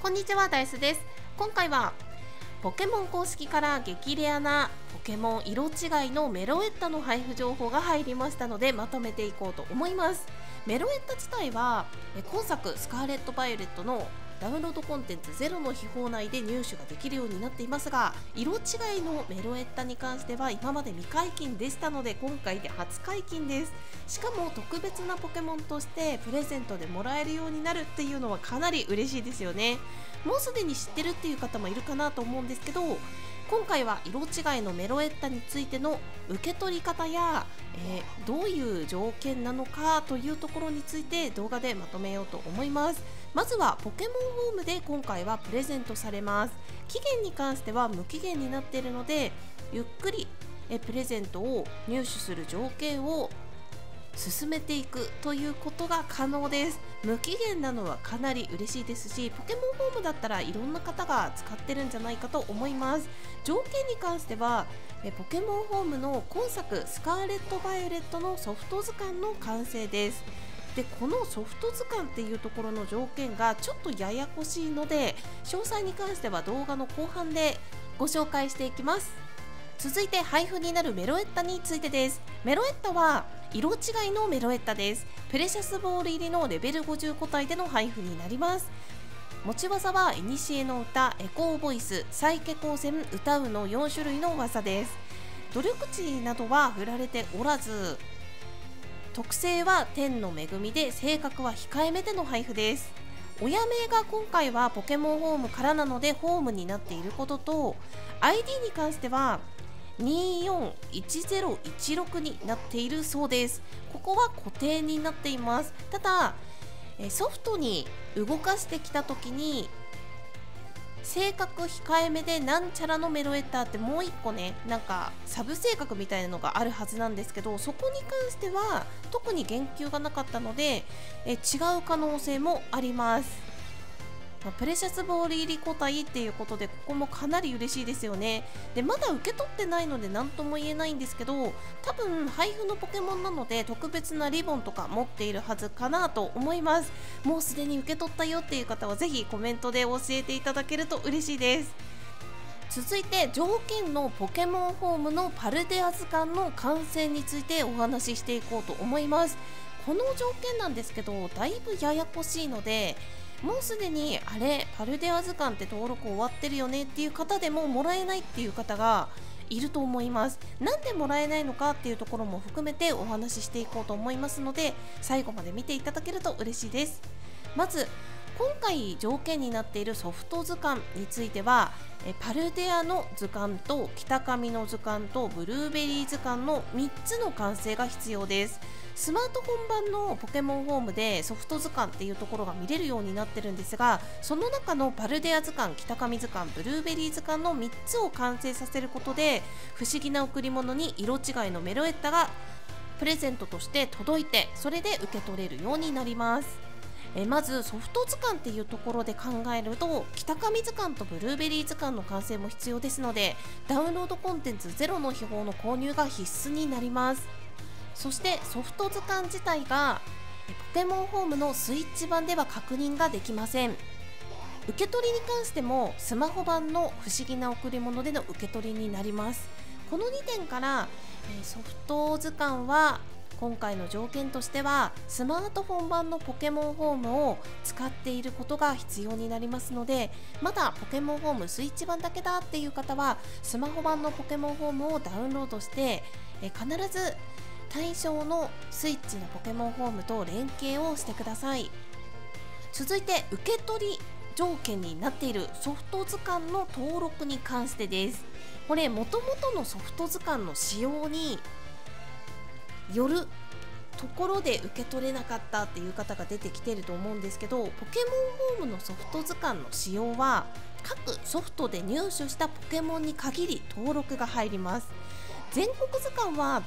こんにちはダイスです。今回はポケモン公式から激レアなポケモン色違いのメロエッタの配布情報が入りましたのでまとめていこうと思います。メロエッタ自体は今作スカーレット・バイオレットのダウンロードコンテンツゼロの秘宝内で入手ができるようになっていますが色違いのメロエッタに関しては今まで未解禁でしたので今回で初解禁です。しかも特別なポケモンとしてプレゼントでもらえるようになるっていうのはかなり嬉しいですよね。もうすでに知ってるっていう方もいるかなと思うんですけど今回は色違いのメロエッタについての受け取り方や、えー、どういう条件なのかというところについて動画でまとめようと思います。まずはポケモンホームで今回はプレゼントされます。期限に関しては無期限になっているのでゆっくりえプレゼントを入手する条件を進めていくということが可能です。無期限なのはかなり嬉しいですしポケモンホームだったらいろんな方が使ってるんじゃないかと思います。条件に関してはえポケモンホームの今作スカーレット・バイオレットのソフト図鑑の完成です。でこのソフト図鑑っていうところの条件がちょっとややこしいので詳細に関しては動画の後半でご紹介していきます。続いて配布になるメロエッタについてです。メロエッタは色違いのメロエッタです。プレシャスボール入りのレベル50個体での配布になります。持ち技は古の歌エコーボイスサイケ光線歌うの4種類の技です。努力値などは振られておらず特性は天の恵みで性格は控えめでの配布です。親名が今回はポケモンホームからなのでホームになっていることと ID に関しては241016になっているそうです。ここは固定になっています。ただソフトに動かしてきた時に性格控えめでなんちゃらのメロエッターってもう1個ねなんかサブ性格みたいなのがあるはずなんですけどそこに関しては特に言及がなかったのでえ違う可能性もあります。まあ、プレシャスボール入り個体っていうことでここもかなり嬉しいですよね。でまだ受け取ってないので何とも言えないんですけど多分配布のポケモンなので特別なリボンとか持っているはずかなと思います。もうすでに受け取ったよっていう方はぜひコメントで教えていただけると嬉しいです。続いて条件のポケモンホームのパルデア図鑑の完成についてお話ししていこうと思います。この条件なんですけどだいぶややこしいのでもうすでにあれパルデア図鑑って登録終わってるよねっていう方でももらえないっていう方がいると思います。なんでもらえないのかっていうところも含めてお話ししていこうと思いますので最後まで見ていただけると嬉しいです。まず今回条件になっているソフト図鑑についてはパルデアの図鑑と北上の図鑑とブルーベリー図鑑の3つの完成が必要です。スマートフォン版のポケモンホームでソフト図鑑っていうところが見れるようになってるんですがその中のパルデア図鑑北上図鑑ブルーベリー図鑑の3つを完成させることで不思議な贈り物に色違いのメロエッタがプレゼントとして届いてそれで受け取れるようになります。えまずソフト図鑑っていうところで考えると北上図鑑とブルーベリー図鑑の完成も必要ですのでダウンロードコンテンツゼロの秘宝の購入が必須になります。そしてソフト図鑑自体がポケモンホームのスイッチ版では確認ができません。受け取りに関してもスマホ版の不思議な贈り物での受け取りになります。この2点からソフト図鑑は今回の条件としてはスマートフォン版のポケモンホームを使っていることが必要になりますのでまだポケモンホームスイッチ版だけだっていう方はスマホ版のポケモンホームをダウンロードしてえ必ず対象のスイッチのポケモンホームと連携をしてください。続いて受け取り条件になっているソフト図鑑の登録に関してです。これもともとのソフト図鑑の仕様によるところで受け取れなかったっていう方が出てきてると思うんですけどポケモンホームのソフト図鑑の仕様は各ソフトで入手したポケモンに限り登録が入ります。全国図鑑は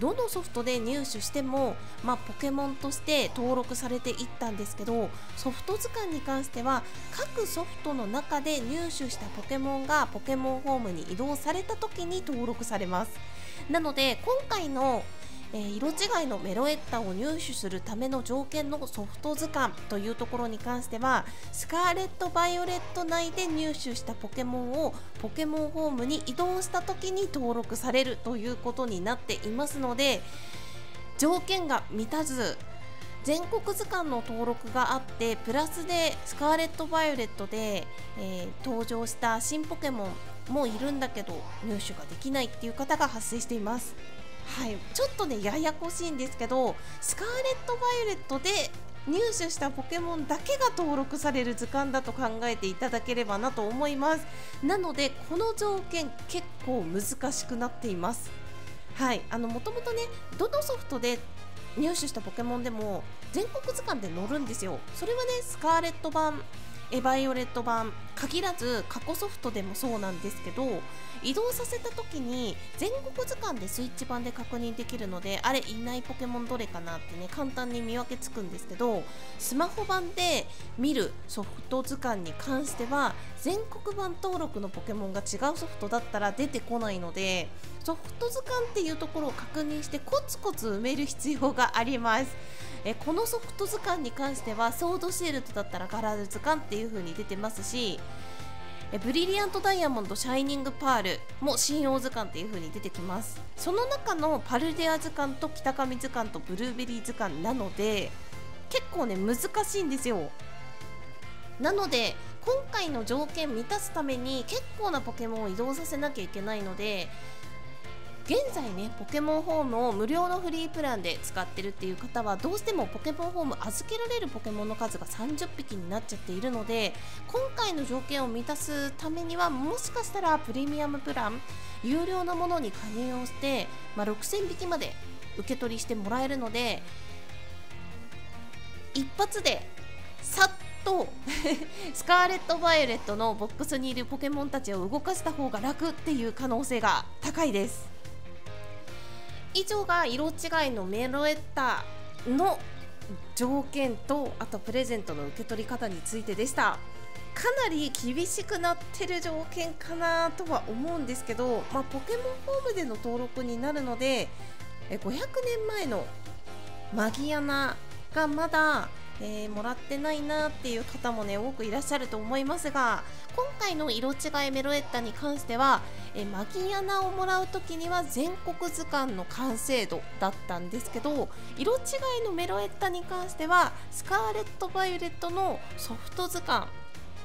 どのソフトで入手しても、まあ、ポケモンとして登録されていったんですけどソフト図鑑に関しては各ソフトの中で入手したポケモンがポケモンホームに移動された時に登録されます。なので今回のえー、色違いのメロエッタを入手するための条件のソフト図鑑というところに関してはスカーレット・バイオレット内で入手したポケモンをポケモンホームに移動した時に登録されるということになっていますので条件が満たず全国図鑑の登録があってプラスでスカーレット・バイオレットで、えー、登場した新ポケモンもいるんだけど入手ができないっていう方が発生しています。はい。ちょっとねややこしいんですけどスカーレット・バイオレットで入手したポケモンだけが登録される図鑑だと考えていただければなと思います。なのでこの条件結構難しくなっています。はい。あのもともとねどのソフトで入手したポケモンでも全国図鑑で載るんですよ。それはねスカーレット版エバイオレット版。限らず過去ソフトでもそうなんですけど移動させた時に全国図鑑でスイッチ版で確認できるのであれいないポケモンどれかなってね簡単に見分けつくんですけどスマホ版で見るソフト図鑑に関しては全国版登録のポケモンが違うソフトだったら出てこないのでソフト図鑑っていうところを確認してコツコツ埋める必要があります。えこのソフト図鑑に関してはソードシールドだったらガラル図鑑っていういう風に出てますしえブリリアントダイヤモンドシャイニングパールも信用図鑑っていう風に出てきます。その中のパルデア図鑑と北上図鑑とブルーベリー図鑑なので結構ね難しいんですよ。なので今回の条件満たすために結構なポケモンを移動させなきゃいけないので現在ねポケモンホームを無料のフリープランで使ってるっていう方はどうしてもポケモンホーム預けられるポケモンの数が30匹になっちゃっているので今回の条件を満たすためにはもしかしたらプレミアムプラン有料なものに加入をして、まあ、6000匹まで受け取りしてもらえるので一発でさっと スカーレット・バイオレットのボックスにいるポケモンたちを動かした方が楽っていう可能性が高いです。以上が色違いのメロエッタの条件とあとプレゼントの受け取り方についてでした。かなり厳しくなってる条件かなとは思うんですけど、まあ、ポケモンホームでの登録になるので500年前のマギアナがまだえー、もらってないなっていう方もね多くいらっしゃると思いますが今回の色違いメロエッタに関しては、えー、マギアナをもらう時には全国図鑑の完成度だったんですけど色違いのメロエッタに関してはスカーレット・バイオレットのソフト図鑑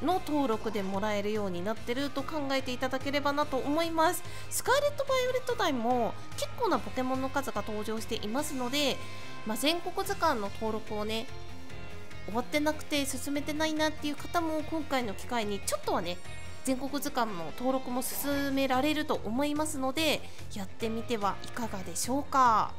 の登録でもらえるようになってると考えていただければなと思います。スカーレット・バイオレット代も結構なポケモンの数が登場していますので、まあ、全国図鑑の登録をね終わってなくて進めてないなっていう方も今回の機会にちょっとはね全国図鑑の登録も進められると思いますのでやってみてはいかがでしょうか。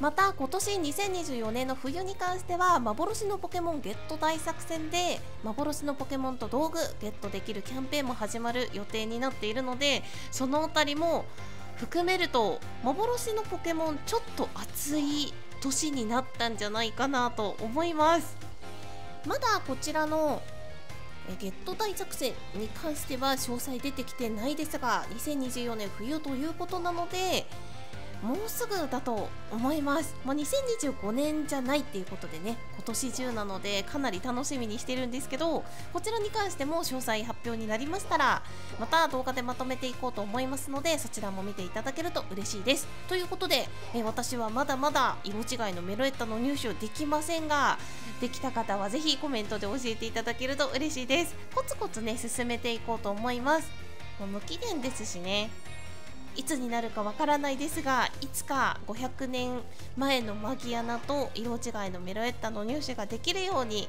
また今年2024年の冬に関しては幻のポケモンゲット大作戦で幻のポケモンと道具ゲットできるキャンペーンも始まる予定になっているのでその辺りも含めると幻のポケモンちょっと熱い年になったんじゃないかなと思います。まだこちらのゲット大作戦に関しては詳細出てきてないですが2024年冬ということなのでもうすぐだと思います、まあ、2025年じゃないっていうことでね今年中なのでかなり楽しみにしてるんですけどこちらに関しても詳細発表になりましたらまた動画でまとめていこうと思いますのでそちらも見ていただけると嬉しいです。ということで、え私はまだまだ色違いのメロエッタの入手できませんができた方はぜひコメントで教えていただけると嬉しいです。コツコツね進めていこうと思います。もう無期限ですしね。いつになるかわからないですがいつか500年前のマギアナと色違いのメロエッタの入手ができるように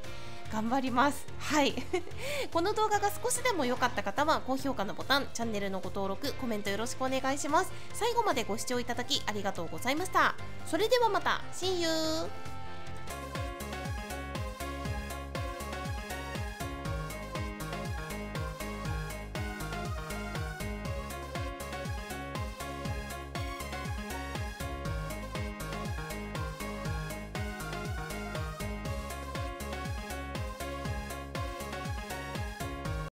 頑張ります。はい。この動画が少しでも良かった方は高評価のボタンチャンネルのご登録コメントよろしくお願いします。最後までご視聴いただきありがとうございました。それではまた。See you!